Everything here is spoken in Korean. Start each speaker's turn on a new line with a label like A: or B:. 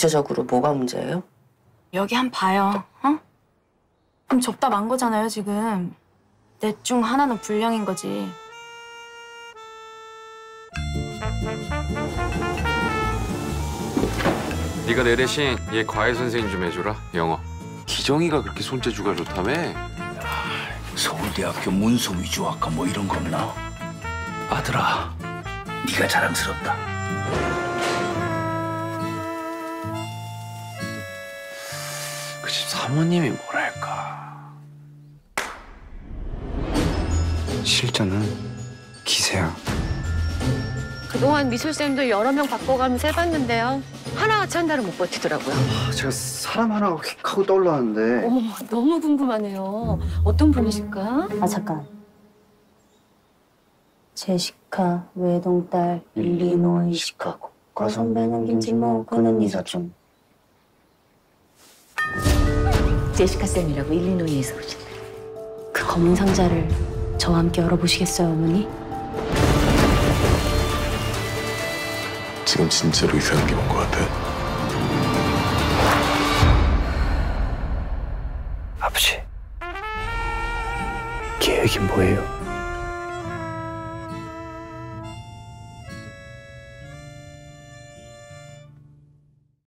A: 구체적으로 뭐가 문제예요?
B: 여기 한 봐요. 어? 그럼 접다 만 거잖아요, 지금. 넷 중 하나는 불량인 거지.
C: 네가 내 대신 얘 과외 선생님 좀 해줘라 영어
D: 기정이가 그렇게 손재주가 좋다며?
E: 서울대학교 문서 위주학과 뭐 이런 거 없나? 아들아, 네가 자랑스럽다.
D: 그 집 사모님이 뭐랄까.
F: 실전은 기세야.
G: 그동안 미술쌤도 여러 명 바꿔가면서 해봤는데요. 하나같이 한 달은 못 버티더라고요.
F: 제가 사람 하나가 휙 하고 떠올랐는데
G: 어머, 너무 궁금하네요. 어떤 분이실까?
H: 아 잠깐. 제시카 외동딸 일리노이 시카고 과 선배는 김진모 그는 이사촌. 제시카 쌤이라고 일리노이에서 오신대. 그 검은 상자를 저와 함께 열어보시겠어요, 어머니?
I: 지금 진짜로 이상한 게 온 것 같아.
E: 아버지, 계획이 뭐예요?